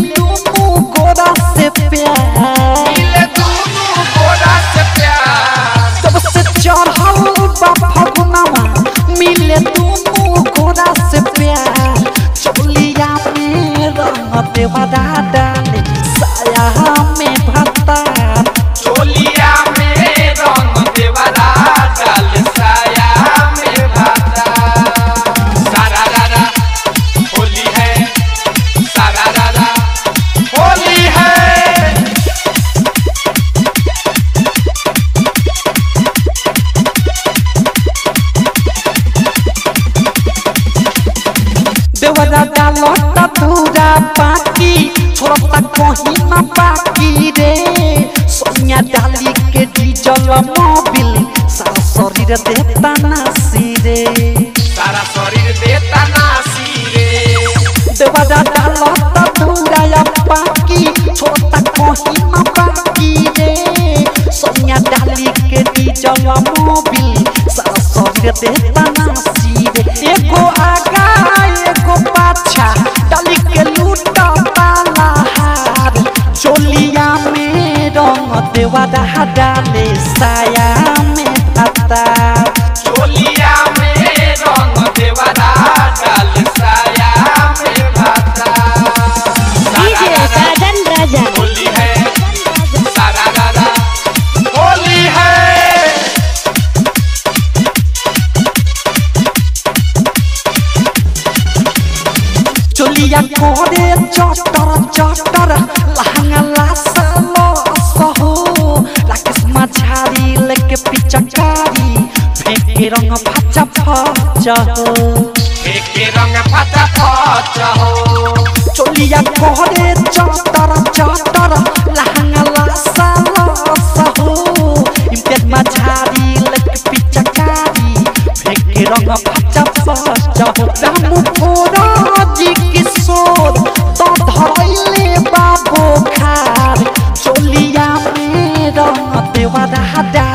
मिले गोरा से प्यार। मिले दोनों से प्यार। चढ़ल बा मिले तू गोरा से प्यार चोलिया साया में भत्ता। देवरा डालता धूरा पाकी छोड़ता कहीं न बाकी रे। सोनिया डाली के डीजल मोबिल सारा शरीर देता नासी रे। सारा शरीर देता नासी रे। देवरा डालता धूरा पाकी छोड़ता कहीं न बाकी रे। सोनिया डाली के डीजल मोबिल सारा शरीर देता नासी रे। एगो आगा देवरा डाले साया में भत्ता चोलिया में रंग देवरा डाल साया में भाता डीजे साधन राजा होली है सारा रारा होली है चोलिया करे चटर चटर लेके पिचकारी फेंके रंग फचा फचा हो। एके रंग फटा फट हो। चोलिया करे चटर चटर लहंगा लासा लसहो इम्तियाज़ माझारी लेके पिचकारी फेंके रंग फचा फचा हो। रामू फोरा जी किशोर तो धरैले बाबो खार। चोलिया में रंग डाले साया